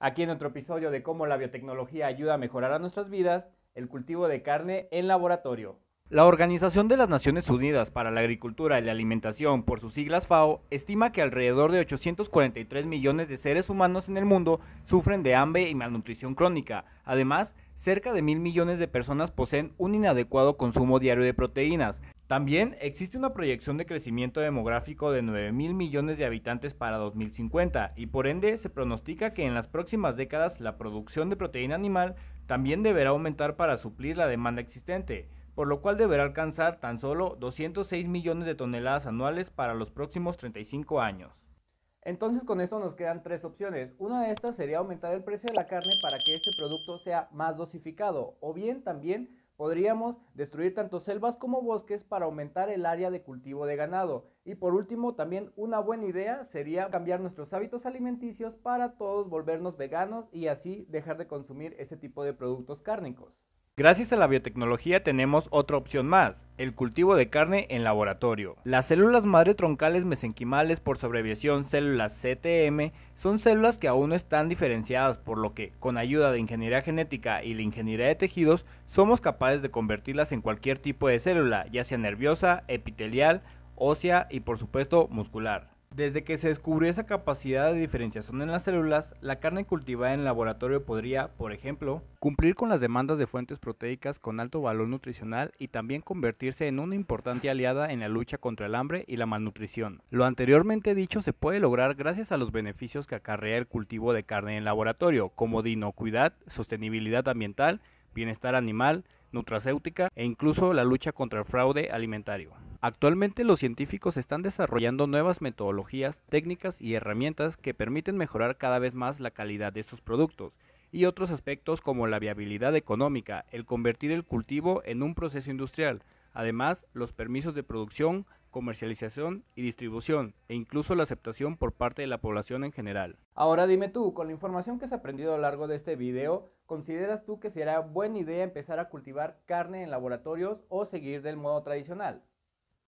Aquí en otro episodio de cómo la biotecnología ayuda a mejorar a nuestras vidas, el cultivo de carne en laboratorio. La Organización de las Naciones Unidas para la Agricultura y la Alimentación, por sus siglas FAO, estima que alrededor de 843 millones de seres humanos en el mundo sufren de hambre y malnutrición crónica. Además, cerca de mil millones de personas poseen un inadecuado consumo diario de proteínas. También existe una proyección de crecimiento demográfico de 9 mil millones de habitantes para 2050 y por ende se pronostica que en las próximas décadas la producción de proteína animal también deberá aumentar para suplir la demanda existente por lo cual deberá alcanzar tan solo 206 millones de toneladas anuales para los próximos 35 años. Entonces con esto nos quedan tres opciones. Una de estas sería aumentar el precio de la carne para que este producto sea más dosificado o bien también podríamos destruir tanto selvas como bosques para aumentar el área de cultivo de ganado. Y por último, también una buena idea sería cambiar nuestros hábitos alimenticios para todos volvernos veganos y así dejar de consumir este tipo de productos cárnicos. Gracias a la biotecnología tenemos otra opción más, el cultivo de carne en laboratorio. Las células madre troncales mesenquimales por sobreviación células CTM son células que aún no están diferenciadas por lo que, con ayuda de ingeniería genética y la ingeniería de tejidos, somos capaces de convertirlas en cualquier tipo de célula, ya sea nerviosa, epitelial, ósea y por supuesto muscular. Desde que se descubrió esa capacidad de diferenciación en las células, la carne cultivada en laboratorio podría, por ejemplo, cumplir con las demandas de fuentes proteicas con alto valor nutricional y también convertirse en una importante aliada en la lucha contra el hambre y la malnutrición. Lo anteriormente dicho se puede lograr gracias a los beneficios que acarrea el cultivo de carne en laboratorio, como de inocuidad, sostenibilidad ambiental, bienestar animal, nutracéutica e incluso la lucha contra el fraude alimentario. Actualmente los científicos están desarrollando nuevas metodologías, técnicas y herramientas que permiten mejorar cada vez más la calidad de estos productos y otros aspectos como la viabilidad económica, el convertir el cultivo en un proceso industrial, además los permisos de producción, comercialización y distribución, e incluso la aceptación por parte de la población en general. Ahora dime tú, con la información que has aprendido a lo largo de este video, ¿consideras tú que será buena idea empezar a cultivar carne en laboratorios o seguir del modo tradicional?